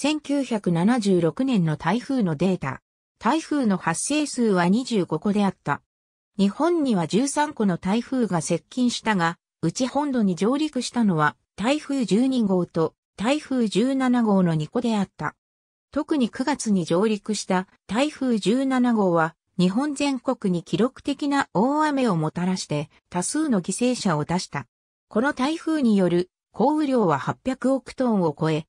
1976年の台風のデータ。台風の発生数は25個であった。日本には13個の台風が接近したが、うち本土に上陸したのは台風12号と台風17号の2個であった。特に9月に上陸した台風17号は日本全国に記録的な大雨をもたらして多数の犠牲者を出した。この台風による降雨量は800億トンを超え、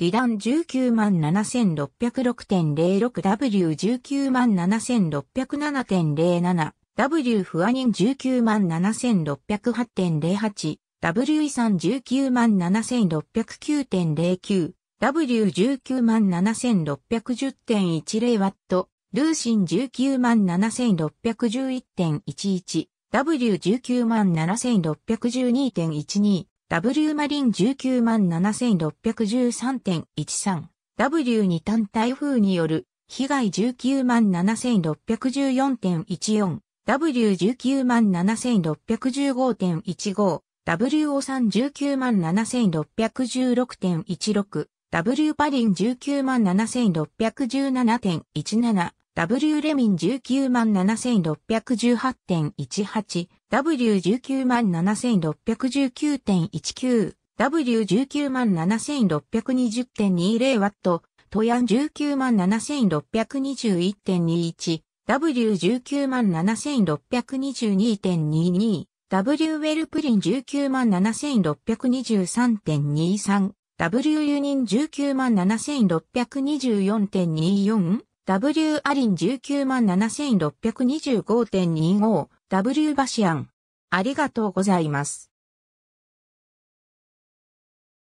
離断19万 7606.06W19 万7607.07、W 不安人197,608.08 W 遺産197,609.09 W 197,610.10ワット、ルーシン197,611.11 W 197,612.12、W マリン19万7613.13、W2 単台風による被害19万7614.14、W19 万7615.15、WO3 19万7616.16、W パリン19万7617.17、W レミン19万7618.18、W19 万7619.19、W19 万7620.20ワット、トヤン19万7621.21、W19 万7622.22、W ウェルプリン19万7623.23、W ユニン19万7624.24、W アリン197,625.25 W バシアン。ありがとうございます。